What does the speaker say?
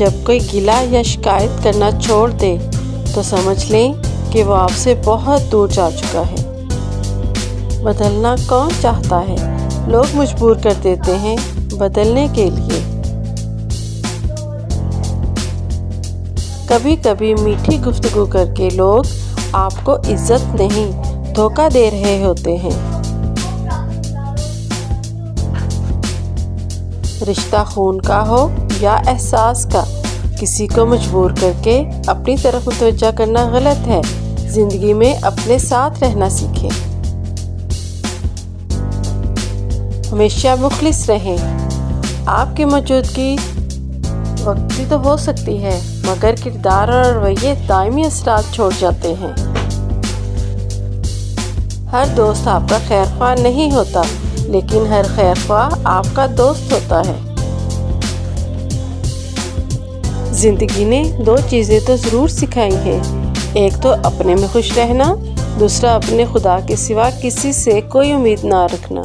जब कोई गिला या शिकायत करना छोड़ दे तो समझ लें कि वो आपसे बहुत दूर जा चुका है। बदलना कौन चाहता है? लोग मजबूर कर देते हैं बदलने के लिए। कभी कभी मीठी गुफ्तगु करके लोग आपको इज़्ज़त नहीं, धोखा दे रहे होते हैं। रिश्ता खून का हो या एहसास का, किसी को मजबूर करके अपनी तरफ़ मुतवजा करना गलत है। ज़िंदगी में अपने साथ रहना सीखें। हमेशा मुखलिस रहें। आपकी मौजूदगी वक्ती तो हो सकती है, मगर किरदार और रवैये दायमी असरात छोड़ जाते हैं। हर दोस्त आपका खैर ख्वाह नहीं होता। लेकिन हर खैर आपका दोस्त होता है। ज़िंदगी ने दो चीज़ें तो ज़रूर सिखाई हैं। एक तो अपने में खुश रहना, दूसरा अपने खुदा के सिवा किसी से कोई उम्मीद ना रखना।